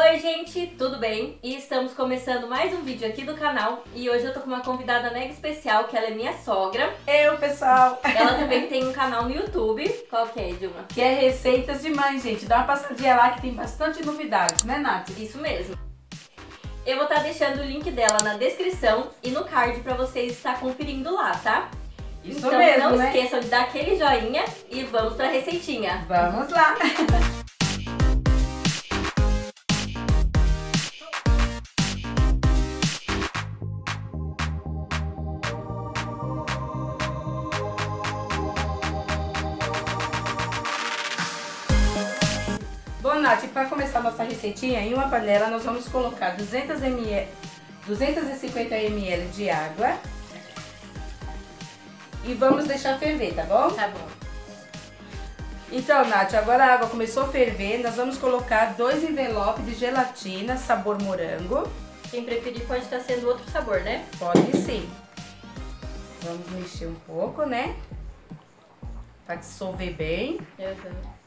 Oi gente, tudo bem? E estamos começando mais um vídeo aqui do canal e hoje eu tô com uma convidada mega especial, que ela é minha sogra. Eu, pessoal! Ela também tem um canal no YouTube. Qual que é, Dilma? Que é Receitas de Mãe, gente. Dá uma passadinha lá que tem bastante novidades, né, Nath? Isso mesmo. Eu vou estar tá deixando o link dela na descrição e no card pra vocês estar conferindo lá, tá? Isso então mesmo, não né? esqueçam de dar aquele joinha e vamos pra receitinha. Vamos lá! Bom, Nath, para começar nossa receitinha, em uma panela nós vamos colocar 200 ml, 250 ml de água e vamos deixar ferver, tá bom? Tá bom. Então, Nath, agora a água começou a ferver, nós vamos colocar dois envelopes de gelatina sabor morango. Quem preferir pode estar sendo outro sabor, né? Pode sim. Vamos mexer um pouco, né? Para dissolver bem. Uhum.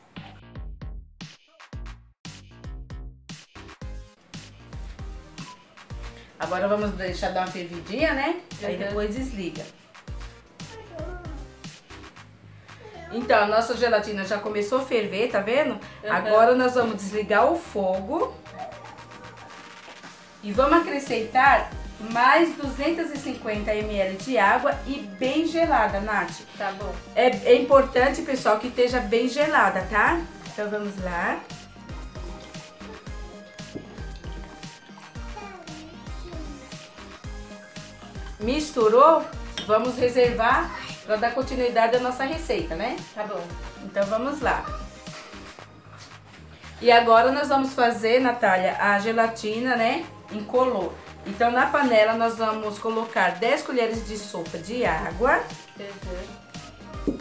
Agora vamos deixar dar uma fervidinha, né? Aí Uhum. depois desliga. Então, a nossa gelatina já começou a ferver, tá vendo? Agora nós vamos desligar o fogo. E vamos acrescentar mais 250 ml de água e bem gelada, Nath. Tá bom. É, é importante, pessoal, que esteja bem gelada, tá? Então vamos lá. Misturou? Vamos reservar para dar continuidade à nossa receita, né? Tá bom. Então vamos lá. E agora nós vamos fazer, Natália, a gelatina, né, incolor. Então na panela nós vamos colocar 10 colheres de sopa de água, Uhum.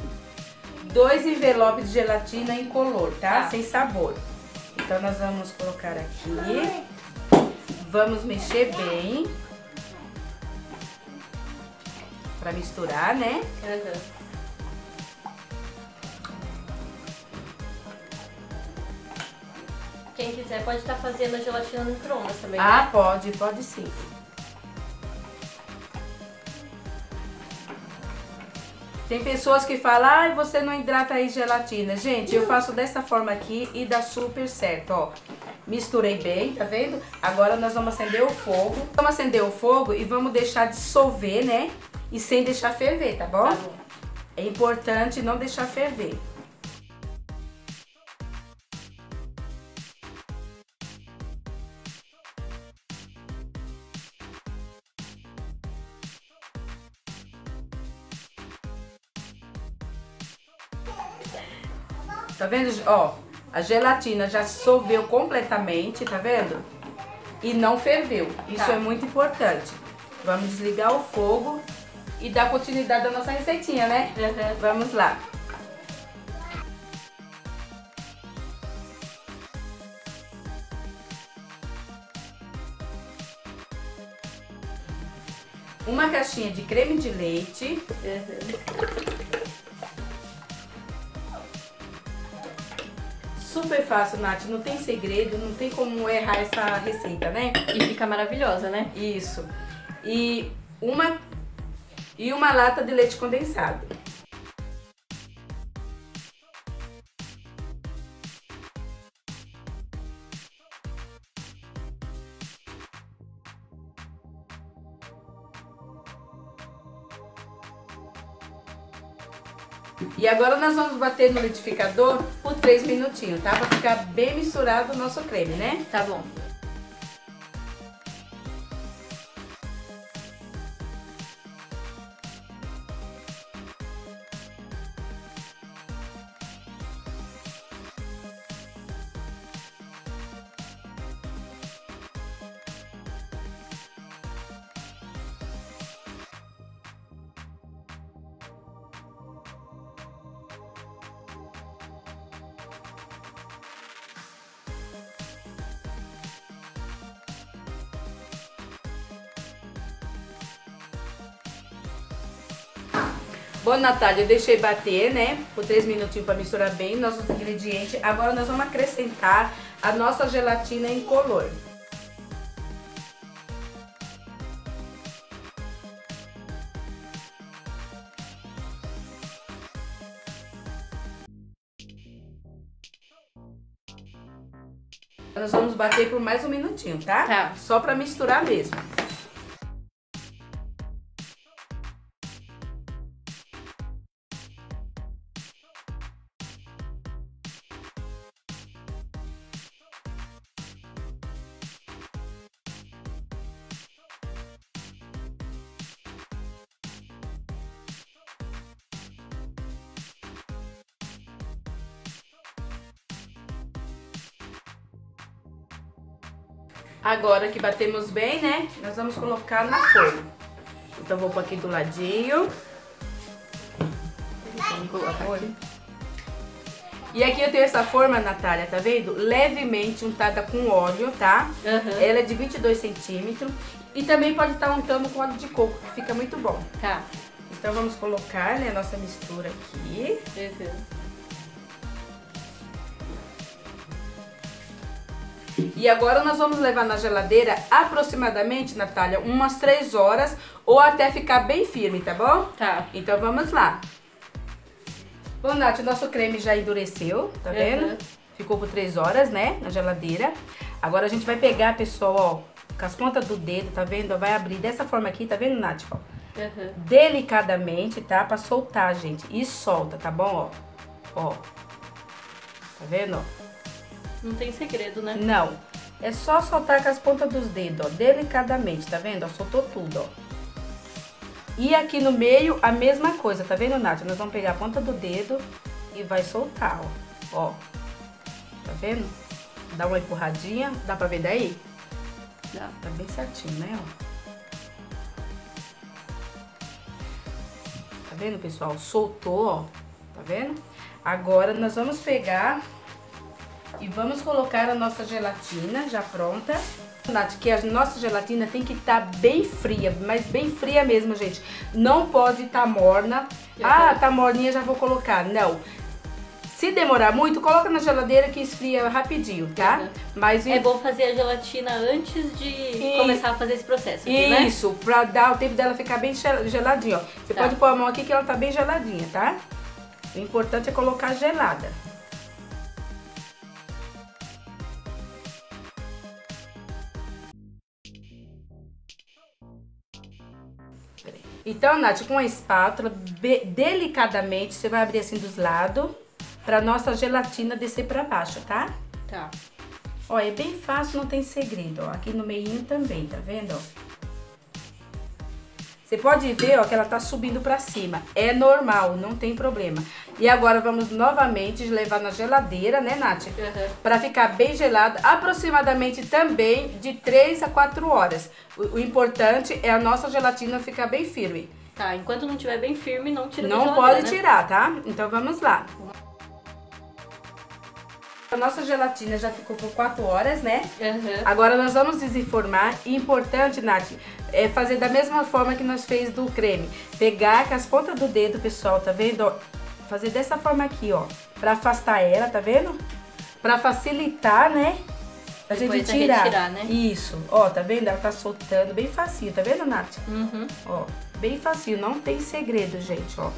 dois envelopes de gelatina incolor, tá? Tá. Sem sabor. Então nós vamos colocar aqui. Vamos mexer bem. Pra misturar, né? Uhum. Quem quiser pode estar fazendo a gelatina no micro-ondas também. Ah, né? pode, pode sim. Tem pessoas que falam, ai, você não hidrata aí gelatina. Gente, eu faço dessa forma aqui e dá super certo, ó. Misturei bem, tá vendo? Agora nós vamos acender o fogo. Vamos acender o fogo e vamos deixar dissolver, né? E sem deixar ferver, tá bom? Tá bom. É importante não deixar ferver. Tá vendo? Ó, a gelatina já dissolveu completamente, tá vendo? E não ferveu. Isso Tá. é muito importante. Vamos desligar o fogo e dar continuidade à nossa receitinha, né? Uhum. Vamos lá. Uma caixinha de creme de leite. Uhum. Super fácil, Nath. Não tem segredo, não tem como errar essa receita, né? E fica maravilhosa, né? Isso. E uma e uma lata de leite condensado. E agora nós vamos bater no liquidificador por 3 minutinhos, tá? Pra ficar bem misturado o nosso creme, né? Tá bom. Bom, Natália, eu deixei bater, né? Por 3 minutinhos para misturar bem nossos ingredientes. Agora nós vamos acrescentar a nossa gelatina em color. Nós vamos bater por mais um minutinho, tá? Tá. Só pra misturar mesmo. Agora que batemos bem, né? Nós vamos colocar na forma. Então vou pôr aqui do ladinho. Vamos colocar aqui. E aqui eu tenho essa forma, Natália, tá vendo? Levemente untada com óleo, tá? Aham. Ela é de 22 centímetros. E também pode estar untando com óleo de coco, que fica muito bom. Tá. Então vamos colocar, né, a nossa mistura aqui. Uhum. E agora nós vamos levar na geladeira aproximadamente, Natália, umas 3 horas ou até ficar bem firme, tá bom? Tá. Então vamos lá. Bom, Nath, o nosso creme já endureceu, tá vendo? Uhum. Ficou por 3 horas, né, na geladeira. Agora a gente vai pegar, pessoal, ó, com as pontas do dedo, tá vendo? Vai abrir dessa forma aqui, tá vendo, Nath? Ó, Uhum. delicadamente, tá? Pra soltar, gente. E solta, tá bom? Ó, ó. Tá vendo, ó? Não tem segredo, né? Não. É só soltar com as pontas dos dedos, ó, delicadamente, tá vendo? Ó, soltou tudo, ó. E aqui no meio, a mesma coisa, tá vendo, Nath? Nós vamos pegar a ponta do dedo e vai soltar, ó. Ó. Tá vendo? Dá uma empurradinha. Dá pra ver daí? Dá. Tá bem certinho, né, ó. Tá vendo, pessoal? Soltou, ó. Tá vendo? Agora nós vamos pegar e vamos colocar a nossa gelatina já pronta. Nath, que a nossa gelatina tem que estar bem fria, mas bem fria mesmo, gente. Não pode estar morna. Ah, tá morninha, já vou colocar. Não. Se demorar muito, coloca na geladeira que esfria rapidinho, tá? Uhum. Mas É bom fazer a gelatina antes de E- começar a fazer esse processo aqui, né? Isso, pra dar o tempo dela ficar bem gel- geladinha, ó. Você Tá. pode pôr a mão aqui que ela tá bem geladinha, tá? O importante é colocar gelada. Então, Nath, com a espátula, delicadamente, você vai abrir assim dos lados, pra nossa gelatina descer pra baixo, tá? Tá. Ó, é bem fácil, não tem segredo, ó. Aqui no meio também, tá vendo, ó? Você pode ver, ó, que ela tá subindo pra cima. É normal, não tem problema. E agora vamos novamente levar na geladeira, né, Nath? Uhum. Pra ficar bem gelado, aproximadamente também de 3 a 4 horas. O, o importante é a nossa gelatina ficar bem firme. Tá, enquanto não estiver bem firme, não tira Não pode né? tirar, tá? Então vamos lá. A nossa gelatina já ficou por 4 horas, né? Uhum. Agora nós vamos desenformar. E importante, Nath, é fazer da mesma forma que nós fez do creme. Pegar com as pontas do dedo, pessoal, tá vendo? Fazer dessa forma aqui, ó. Pra afastar ela, tá vendo? Pra facilitar, né? A gente Depois é tirar. retirar, né? Isso. Ó, tá vendo? Ela tá soltando bem facinho, tá vendo, Nath? Uhum. Ó, bem facinho, não tem segredo, gente, ó.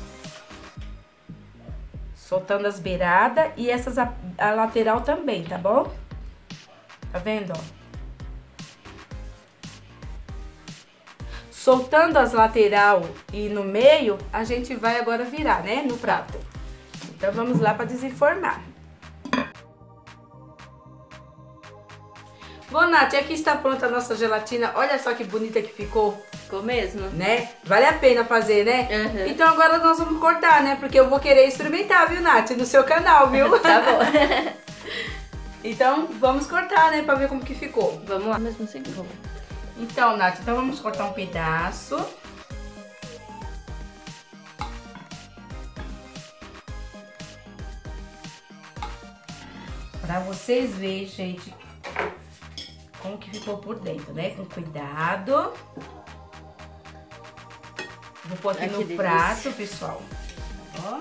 Soltando as beiradas e essas a, a lateral também, tá bom? Tá vendo, ó? Soltando as lateral e no meio, a gente vai agora virar, né, no prato. Então vamos lá para desenformar. Bom, Nath, aqui está pronta a nossa gelatina. Olha só que bonita que ficou Ficou mesmo? né? Vale a pena fazer, né? Uhum. Então agora nós vamos cortar, né? Porque eu vou querer experimentar, viu, Nath? No seu canal, viu? Tá bom. então vamos cortar, né? Pra ver como que ficou. Vamos lá. Mesmo assim, vamos. Então, Nath, então vamos cortar um pedaço. Pra vocês verem, gente, como que ficou por dentro, né? Com cuidado. Vou pôr aqui no delícia. prato, pessoal. Ó.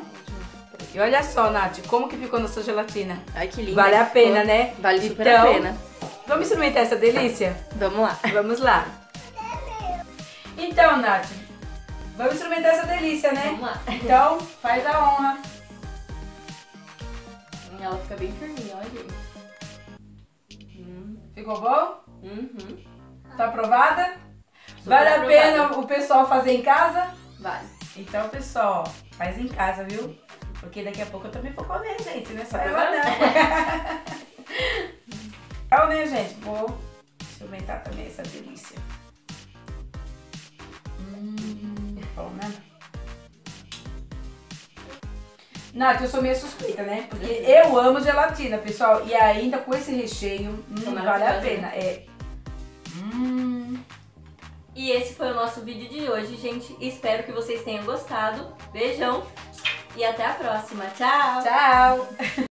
E olha só, Nath, como que ficou nossa gelatina? Ai, que lindo. Vale a pena, né? Vale super então, a pena. Vamos experimentar essa delícia? Vamos lá. Vamos lá. Então, Nath, vamos experimentar essa delícia, né? Vamos lá. Então, faz a honra. Ela fica bem firminha, olha, gente. Hum, Ficou bom? Uhum. Tá aprovada? Super vale a aprovada. pena o pessoal fazer em casa? Vale. Então, pessoal, faz em casa, viu? Porque daqui a pouco eu também vou comer, gente, não é só eu Vai não. Então, né, gente? Vou experimentar também essa delícia. Hum, bom, né? Nath, eu sou meio suspeita, né? Porque eu amo gelatina, pessoal. E ainda com esse recheio, hum, Tá vale a pena. É. Hum. E esse foi o nosso vídeo de hoje, gente. Espero que vocês tenham gostado. Beijão e até a próxima. Tchau! Tchau!